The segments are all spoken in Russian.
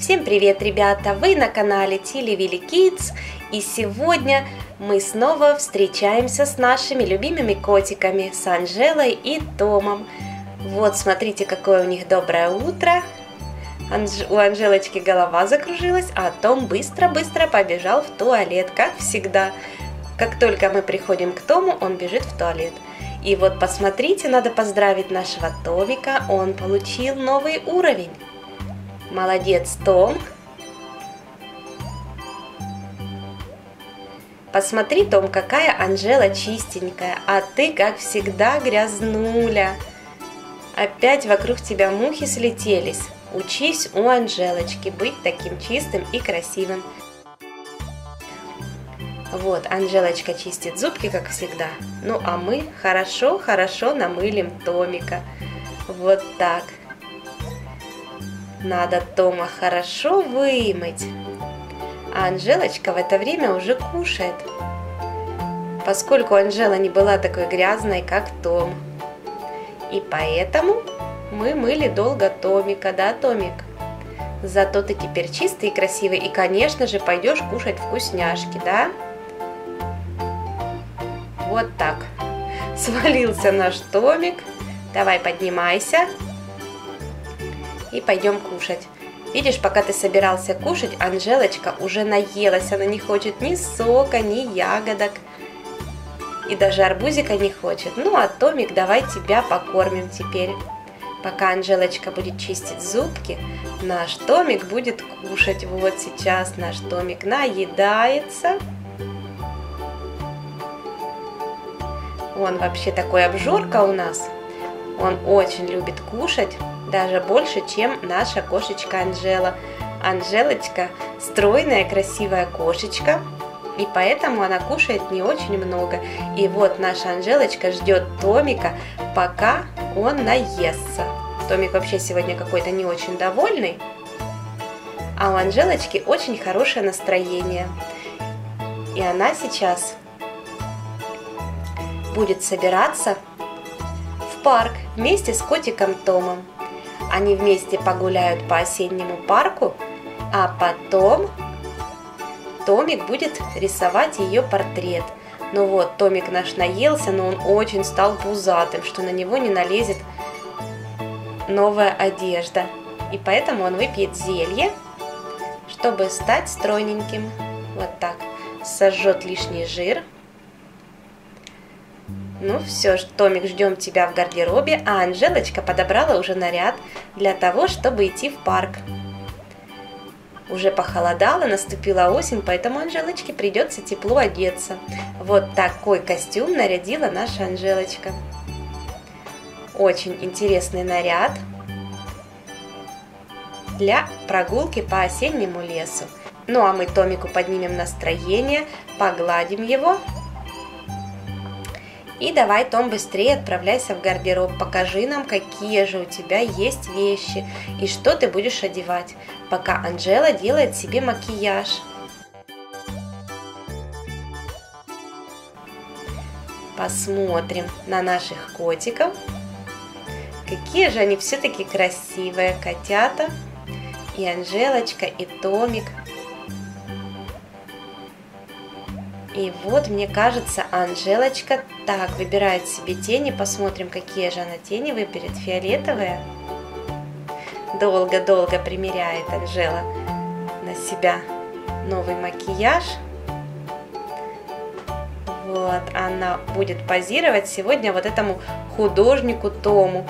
Всем привет, ребята! Вы на канале Тили Kids и сегодня мы снова встречаемся с нашими любимыми котиками, с Анжелой и Томом. Вот, смотрите, какое у них доброе утро. Анж... У Анжелочки голова закружилась, а Том быстро-быстро побежал в туалет, как всегда. Как только мы приходим к Тому, он бежит в туалет. И вот посмотрите, надо поздравить нашего Томика, он получил новый уровень. Молодец, Том. Посмотри, Том, какая Анжела чистенькая, а ты, как всегда, грязнуля. Опять вокруг тебя мухи слетелись. Учись у Анжелочки быть таким чистым и красивым. Вот, Анжелочка чистит зубки, как всегда. Ну, а мы хорошо-хорошо намылим Томика. Вот так. Надо Тома хорошо вымыть. А Анжелочка в это время уже кушает. Поскольку Анжела не была такой грязной, как Том. И поэтому мы мыли долго Томика, да, Томик? Зато ты теперь чистый и красивый, и, конечно же, пойдешь кушать вкусняшки, да? Вот так. Свалился наш Томик. Давай поднимайся и пойдем кушать. Видишь, пока ты собирался кушать, Анжелочка уже наелась. Она не хочет ни сока, ни ягодок. И даже арбузика не хочет. Ну, а Томик, давай тебя покормим теперь. Пока Анжелочка будет чистить зубки, наш Томик будет кушать. Вот сейчас наш Томик наедается. Он вообще такой обжорка у нас. Он очень любит кушать даже больше, чем наша кошечка Анжела. Анжелочка стройная, красивая кошечка, и поэтому она кушает не очень много. И вот наша Анжелочка ждет Томика, пока он наестся. Томик вообще сегодня какой-то не очень довольный, а у Анжелочки очень хорошее настроение. И она сейчас будет собираться в парк вместе с котиком Томом. Они вместе погуляют по осеннему парку, а потом Томик будет рисовать ее портрет. Ну вот, Томик наш наелся, но он очень стал пузатым, что на него не налезет новая одежда. И поэтому он выпьет зелье, чтобы стать стройненьким. Вот так. Сожжет лишний жир. Ну все, Томик, ждем тебя в гардеробе, а Анжелочка подобрала уже наряд для того, чтобы идти в парк. Уже похолодало, наступила осень, поэтому Анжелочке придется тепло одеться. Вот такой костюм нарядила наша Анжелочка. Очень интересный наряд для прогулки по осеннему лесу. Ну а мы Томику поднимем настроение, погладим его и давай, Том, быстрее отправляйся в гардероб, покажи нам, какие же у тебя есть вещи и что ты будешь одевать, пока Анжела делает себе макияж. Посмотрим на наших котиков. Какие же они все-таки красивые котята. И Анжелочка, и Томик – И вот, мне кажется, Анжелочка так выбирает себе тени. Посмотрим, какие же она тени выберет. Фиолетовые. Долго-долго примеряет Анжела на себя новый макияж. Вот, она будет позировать сегодня вот этому художнику Тому.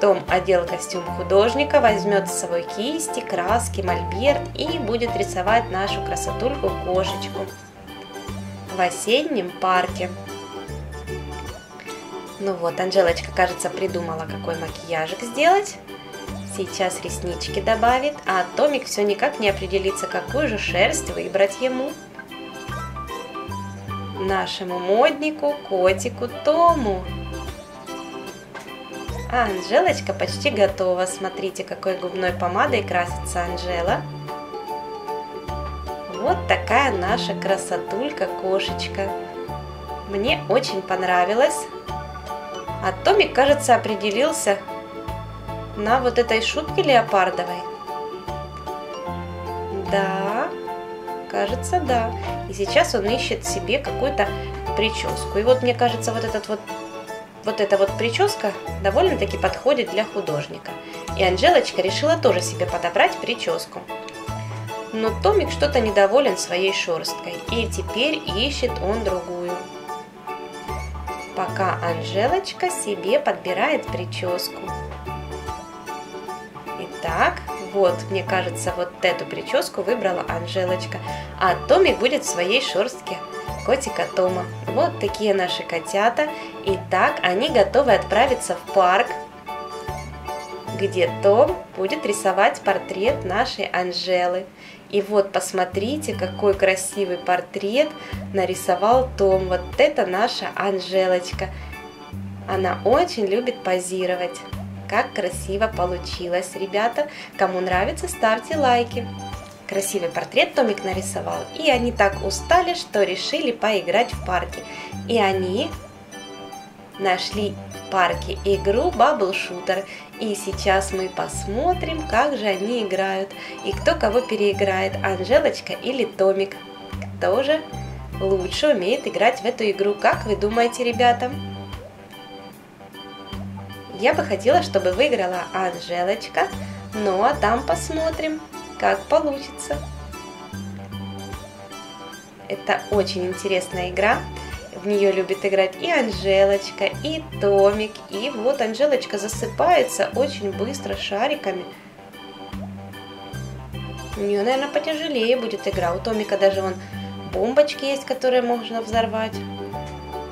Том одел костюм художника, возьмет с собой кисти, краски, мольберт и будет рисовать нашу красотульку-кошечку в осеннем парке. Ну вот, Анжелочка, кажется, придумала, какой макияжик сделать. Сейчас реснички добавит, а Томик все никак не определится, какую же шерсть выбрать ему. Нашему моднику, котику Тому. А Анжелочка почти готова. Смотрите, какой губной помадой красится Анжела. Вот такая наша красотулька-кошечка. Мне очень понравилось. А Томик, кажется, определился на вот этой шубке леопардовой. Да, кажется, да. И сейчас он ищет себе какую-то прическу. И вот мне кажется, вот этот вот вот эта вот прическа довольно-таки подходит для художника. И Анжелочка решила тоже себе подобрать прическу. Но Томик что-то недоволен своей шерсткой, и теперь ищет он другую. Пока Анжелочка себе подбирает прическу. Итак, вот, мне кажется, вот эту прическу выбрала Анжелочка, а Томик будет в своей шерстке котика Тома. Вот такие наши котята. Итак, они готовы отправиться в парк, где Том будет рисовать портрет нашей Анжелы. И вот посмотрите, какой красивый портрет нарисовал Том. Вот это наша Анжелочка. Она очень любит позировать. Как красиво получилось, ребята. Кому нравится, ставьте лайки. Красивый портрет Томик нарисовал. И они так устали, что решили поиграть в парке. И они нашли парке игру Bubble Shooter. И сейчас мы посмотрим, как же они играют. И кто кого переиграет, Анжелочка или Томик. Кто же лучше умеет играть в эту игру, как вы думаете, ребята? Я бы хотела, чтобы выиграла Анжелочка, ну а там посмотрим, как получится. Это очень интересная игра. В нее любит играть и Анжелочка, и Томик. И вот Анжелочка засыпается очень быстро шариками. У нее, наверное, потяжелее будет игра. У Томика даже вон бомбочки есть, которые можно взорвать.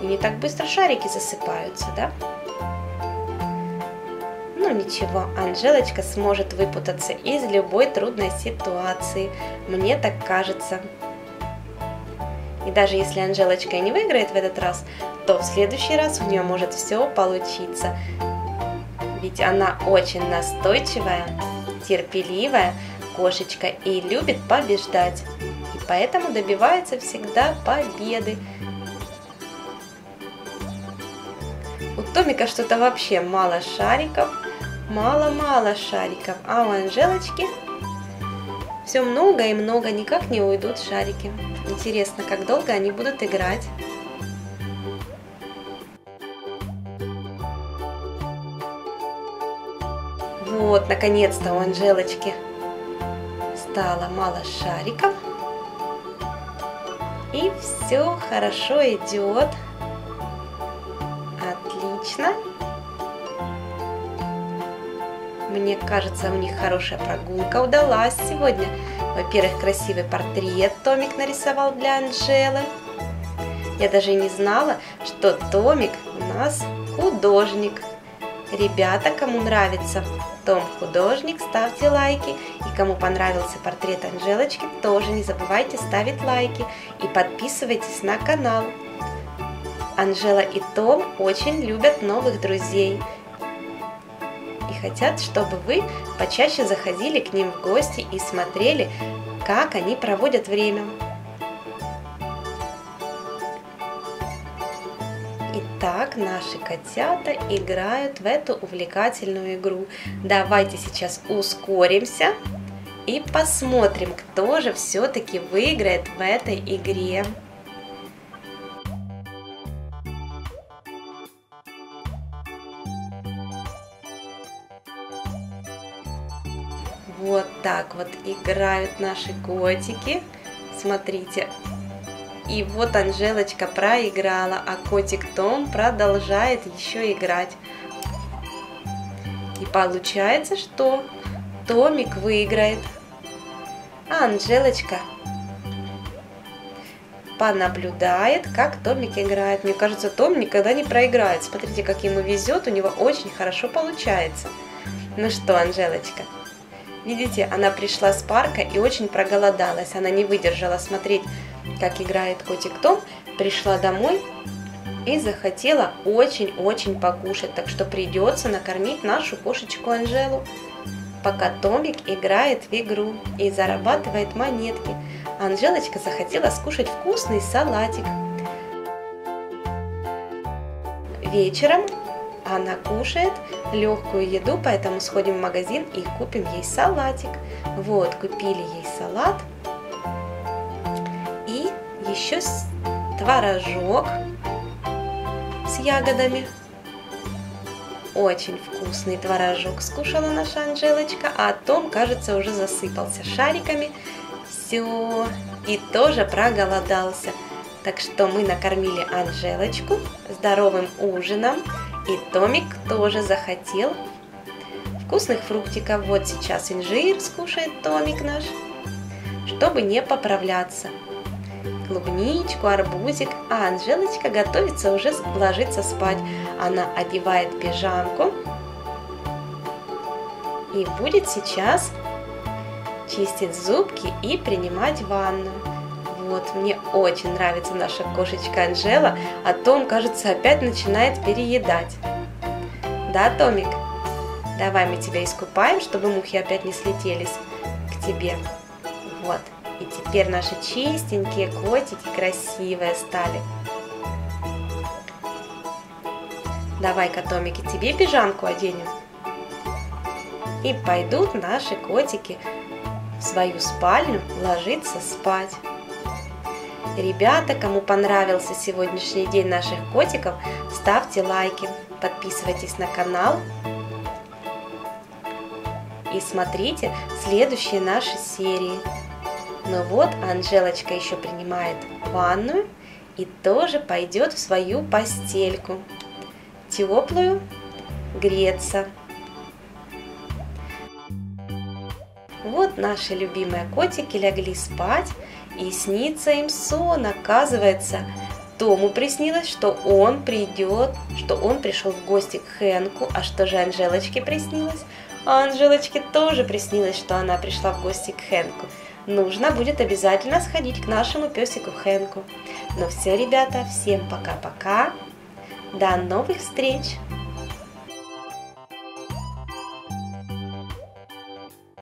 И не так быстро шарики засыпаются, да? Ну ничего, Анжелочка сможет выпутаться из любой трудной ситуации. Мне так кажется. И даже если Анжелочка не выиграет в этот раз, то в следующий раз у нее может все получиться. Ведь она очень настойчивая, терпеливая кошечка и любит побеждать. И поэтому добивается всегда победы. У Томика что-то вообще мало шариков – Мало-мало шариков, а у Анжелочки все много и много, никак не уйдут шарики. Интересно, как долго они будут играть. Вот, наконец-то у Анжелочки стало мало шариков. И все хорошо идет. Отлично. Мне кажется, у них хорошая прогулка удалась сегодня. Во-первых, красивый портрет Томик нарисовал для Анжелы. Я даже не знала, что Томик у нас художник. Ребята, кому нравится Том художник, ставьте лайки. И кому понравился портрет Анжелочки, тоже не забывайте ставить лайки и подписывайтесь на канал. Анжела и Том очень любят новых друзей хотят, чтобы вы почаще заходили к ним в гости и смотрели, как они проводят время. Итак, наши котята играют в эту увлекательную игру. Давайте сейчас ускоримся и посмотрим, кто же все-таки выиграет в этой игре. Так вот играют наши котики. Смотрите. И вот Анжелочка проиграла, а котик Том продолжает еще играть. И получается, что Томик выиграет. А Анжелочка понаблюдает, как Томик играет. Мне кажется, Том никогда не проиграет. Смотрите, как ему везет, у него очень хорошо получается. Ну что, Анжелочка, Видите, она пришла с парка и очень проголодалась. Она не выдержала смотреть, как играет котик Том. Пришла домой и захотела очень-очень покушать. Так что придется накормить нашу кошечку Анжелу. Пока Томик играет в игру и зарабатывает монетки. Анжелочка захотела скушать вкусный салатик. Вечером Она кушает легкую еду, поэтому сходим в магазин и купим ей салатик. Вот, купили ей салат. И еще творожок с ягодами. Очень вкусный творожок скушала наша Анжелочка, а Том, кажется, уже засыпался шариками. Все, и тоже проголодался. Так что мы накормили Анжелочку здоровым ужином, и Томик тоже захотел вкусных фруктиков. Вот сейчас инжир скушает Томик наш, чтобы не поправляться клубничку, арбузик, а Анжелочка готовится уже ложиться спать. Она одевает пижамку и будет сейчас чистить зубки и принимать ванну. Вот, мне очень нравится наша кошечка Анжела, а Том, кажется, опять начинает переедать. Да, Томик? Давай мы тебя искупаем, чтобы мухи опять не слетелись к тебе. Вот. И теперь наши чистенькие котики красивые стали. Давай-ка, Томики, тебе пижамку оденем. И пойдут наши котики в свою спальню ложиться спать. Ребята, кому понравился сегодняшний день наших котиков, ставьте лайки, подписывайтесь на канал и смотрите следующие наши серии. Но вот Анжелочка еще принимает ванную и тоже пойдет в свою постельку. Теплую греться. Вот наши любимые котики легли спать, и снится им сон. Оказывается, Тому приснилось, что он придет, что он пришел в гости к Хэнку, а что же Анжелочке приснилось? А Анжелочке тоже приснилось, что она пришла в гости к Хэнку нужно будет обязательно сходить к нашему песику Хэнку. Ну все, ребята, всем пока-пока. До новых встреч!